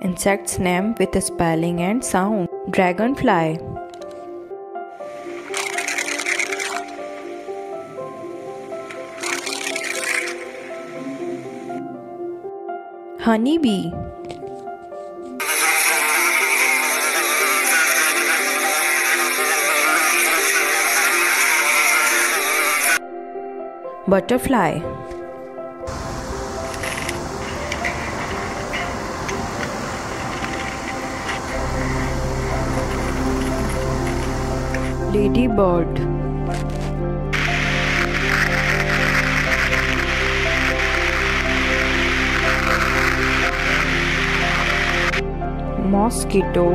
Insects name with a spelling and sound. Dragonfly. Honeybee. Butterfly. Ladybird mosquito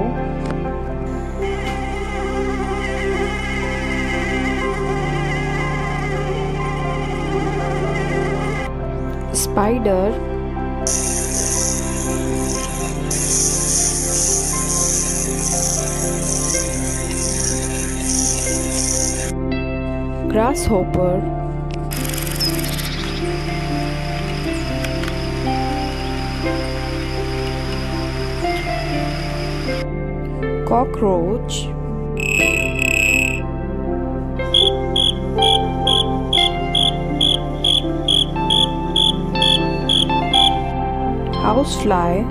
spider. Grasshopper. Cockroach. Housefly.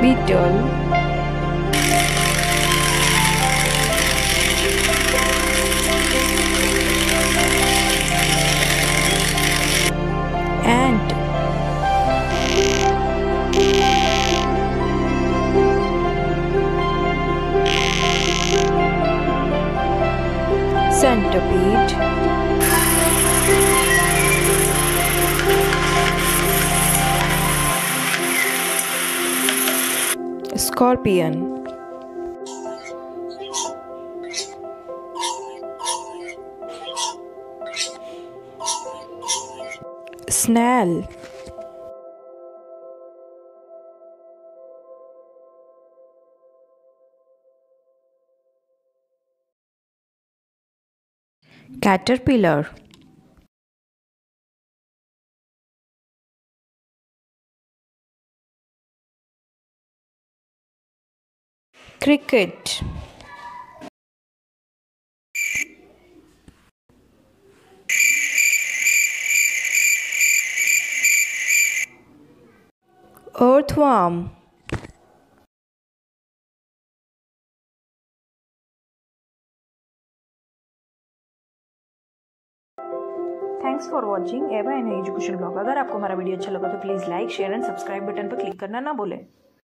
Beetle. Ant. Centipede. Scorpion. Snail. Caterpillar. Cricket. Earthworm. Thanks for watching Eva an education blog अगर आपको हमारा video अच्छा लगा तो please like share and subscribe button पर click करना ना भूलें